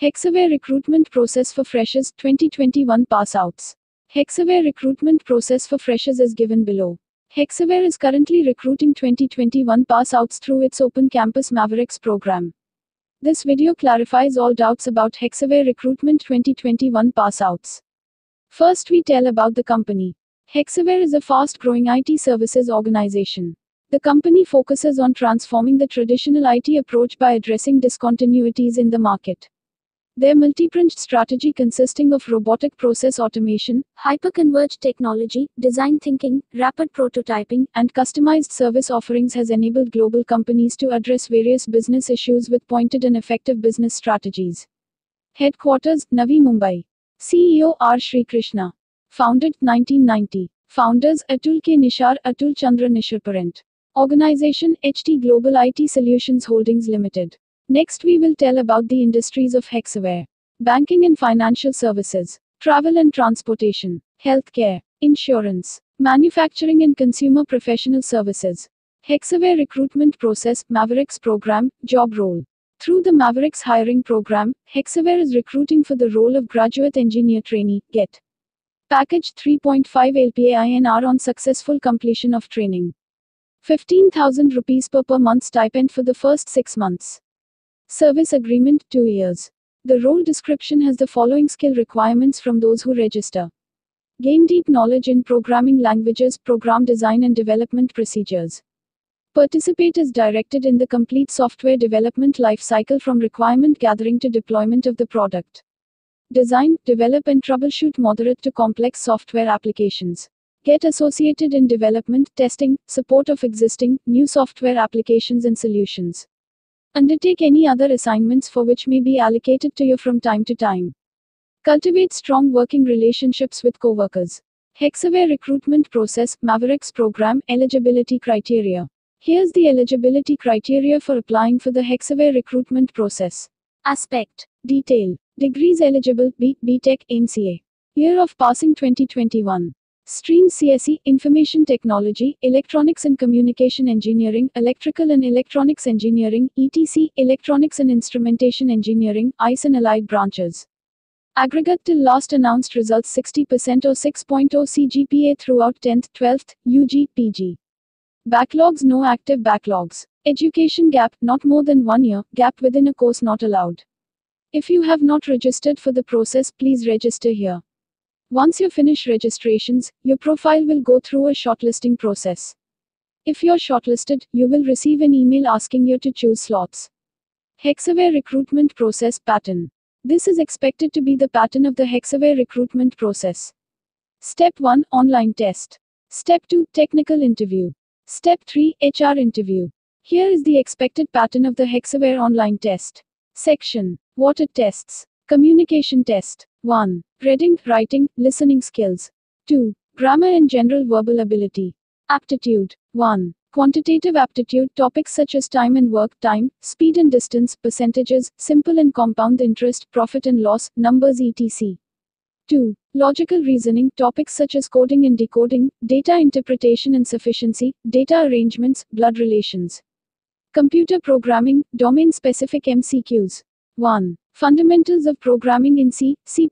Hexaware recruitment process for freshers 2021 pass outs. Hexaware recruitment process for freshers is given below. Hexaware is currently recruiting 2021 pass outs through its Open Campus Mavericks program. This video clarifies all doubts about Hexaware recruitment 2021 pass outs. First, we tell about the company. Hexaware is a fast growing IT services organization. The company focuses on transforming the traditional IT approach by addressing discontinuities in the market. Their multi-pronged strategy consisting of robotic process automation, hyper-converged technology, design thinking, rapid prototyping, and customized service offerings has enabled global companies to address various business issues with pointed and effective business strategies. Headquarters, Navi Mumbai. CEO R. Srikrishna. Founded 1990. Founders Atul K. Nishar, Atul Chandra Nishar Organization HT Global IT Solutions Holdings Limited. Next, we will tell about the industries of Hexaware banking and financial services, travel and transportation, healthcare, insurance, manufacturing and consumer professional services. Hexaware recruitment process, Mavericks program, job role. Through the Mavericks hiring program, Hexaware is recruiting for the role of graduate engineer trainee, GET. Package 3.5 LPA INR on successful completion of training. 15,000 rupees per per month stipend for the first 6 months. Service agreement 2 years. The role description has the following skill requirements from those who register. Gain deep knowledge in programming languages, program design and development procedures. Participate as directed in the complete software development life cycle from requirement gathering to deployment of the product. Design, develop and troubleshoot moderate to complex software applications. Get associated in development, testing, support of existing, new software applications and solutions. Undertake any other assignments for which may be allocated to you from time to time. Cultivate strong working relationships with coworkers. Hexaware recruitment process, Mavericks program, eligibility criteria. Here's the eligibility criteria for applying for the Hexaware recruitment process. Aspect. Detail. Degrees eligible B. BTech MCA. Year of passing 2021. Stream CSE, Information Technology, Electronics and Communication Engineering, Electrical and Electronics Engineering, ETC, Electronics and Instrumentation Engineering, ICE and allied branches. Aggregate till last announced results 60% or 6.0 CGPA throughout 10th, 12th, UG, PG. Backlogs No active backlogs. Education gap not more than one year, gap within a course not allowed. If you have not registered for the process, please register here. Once you finish registrations, your profile will go through a shortlisting process. If you're shortlisted, you will receive an email asking you to choose slots. Hexaware recruitment process pattern. This is expected to be the pattern of the Hexaware recruitment process. Step 1 Online test. Step 2 Technical interview. Step 3 HR interview. Here is the expected pattern of the Hexaware online test. Section What it tests. Communication test. 1. Reading, writing, listening skills. 2. Grammar and general verbal ability. Aptitude. 1. Quantitative aptitude topics such as time and work, time, speed and distance, percentages, simple and compound interest, profit and loss, numbers, etc. 2. Logical reasoning topics such as coding and decoding, data interpretation and sufficiency, data arrangements, blood relations. Computer programming, domain specific MCQs. 1. Fundamentals of programming in C, C++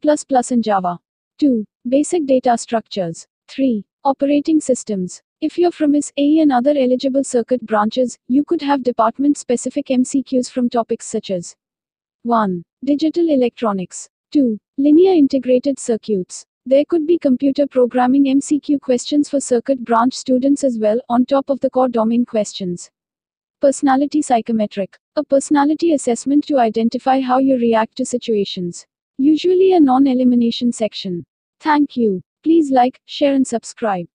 and Java. 2. Basic data structures. 3. Operating systems. If you're from SAE and other eligible circuit branches, you could have department specific MCQs from topics such as 1. Digital electronics. 2. Linear integrated circuits. There could be computer programming MCQ questions for circuit branch students as well, on top of the core domain questions. Personality psychometric. A personality assessment to identify how you react to situations. Usually a non elimination section. Thank you. Please like, share, and subscribe.